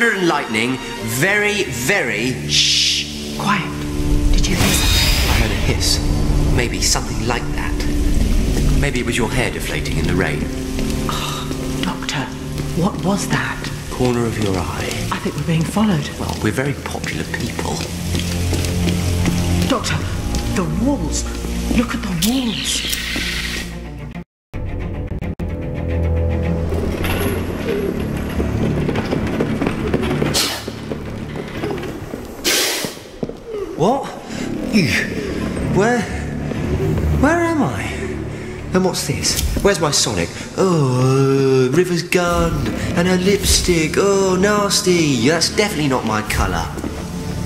thunder and lightning, very, very shh. Quiet. Did you hear something? I heard a hiss. Maybe something like that. Maybe it was your hair deflating in the rain. Ah, doctor, what was that? Corner of your eye. I think we're being followed. Well, we're very popular people. Doctor, the walls. Look at the walls. What? You? Where? Where am I? And what's this? Where's my Sonic? Oh, uh, River's gun and her lipstick. Oh, nasty. That's definitely not my colour.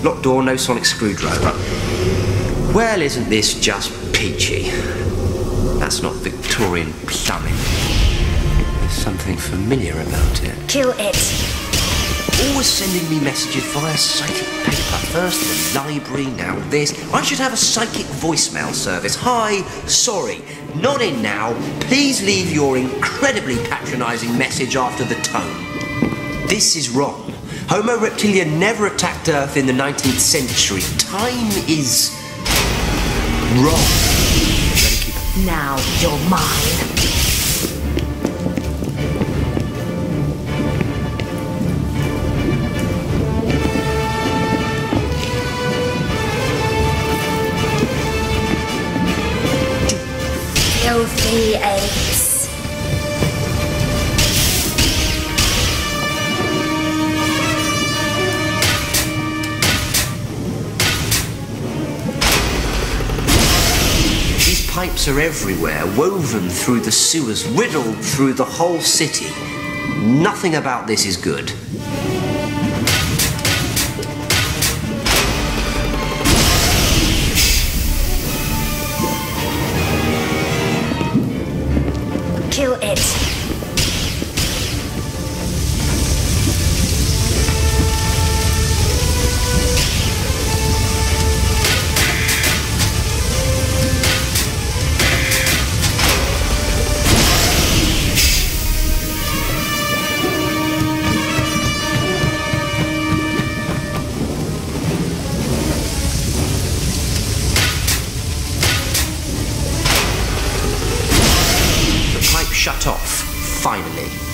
Locked door, no Sonic screwdriver. Well, isn't this just peachy? That's not Victorian plumbing. There's something familiar about it. Kill it. Always sending me messages via psychic paper. First the library, now this. I should have a psychic voicemail service. Hi, sorry, not in now. Please leave your incredibly patronising message after the tone. This is wrong. Homo reptilia never attacked Earth in the 19th century. Time is wrong. Now you're mine. These pipes are everywhere, woven through the sewers, riddled through the whole city. Nothing about this is good. Kill it. Shut off, finally.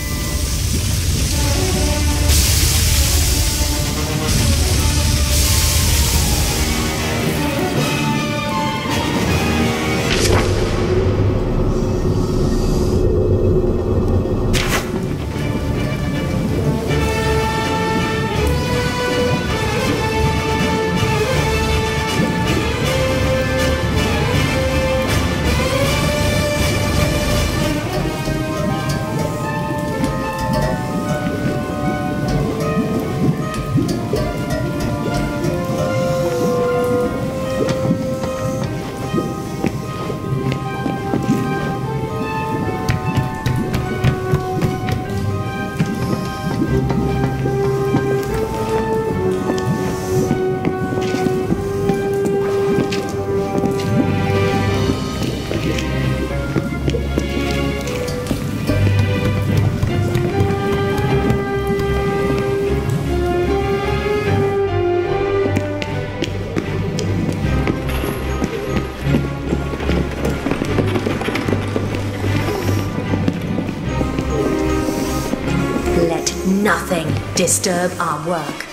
Nothing disturb our work.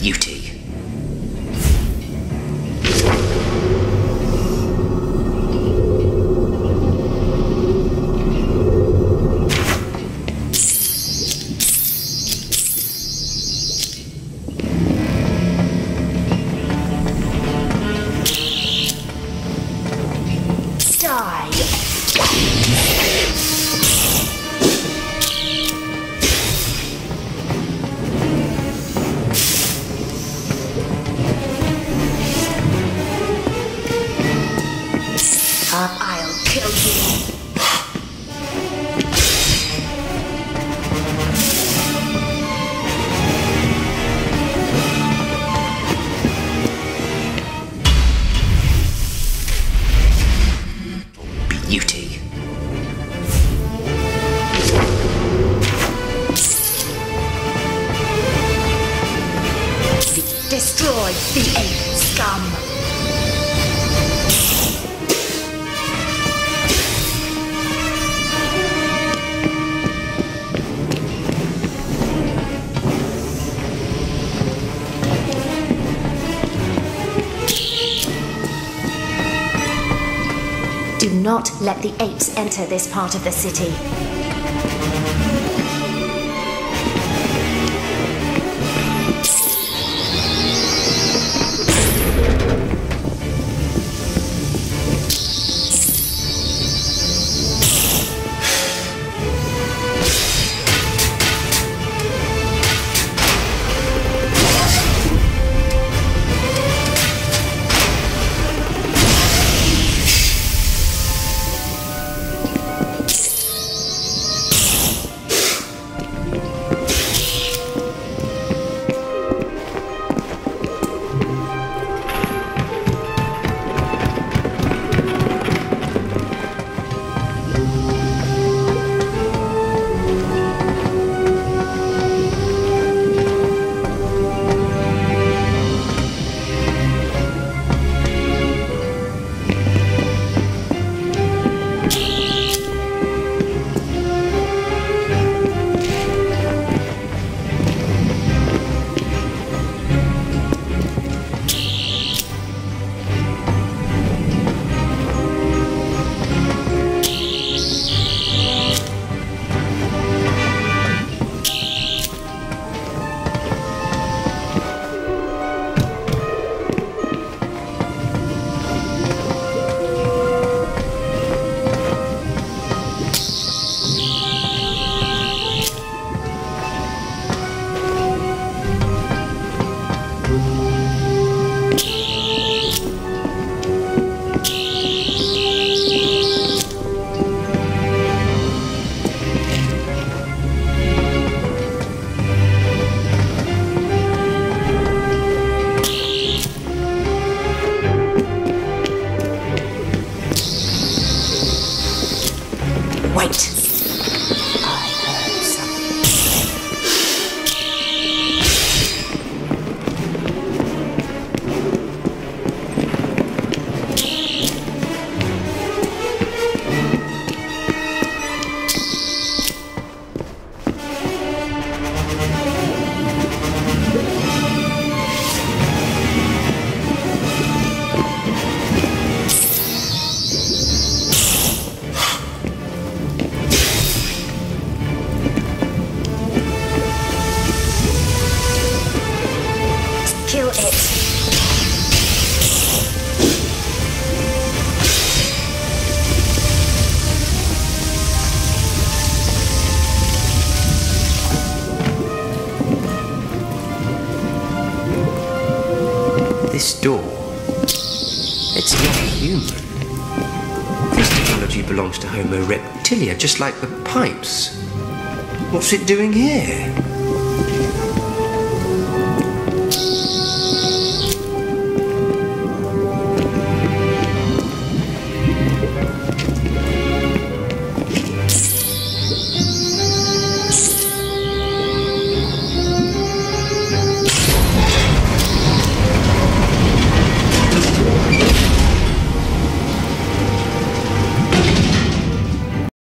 Little kill you. Beauty. Not let the apes enter this part of the city. Wait. This door. It's not human. This technology belongs to Homo reptilia, just like the pipes. What's it doing here?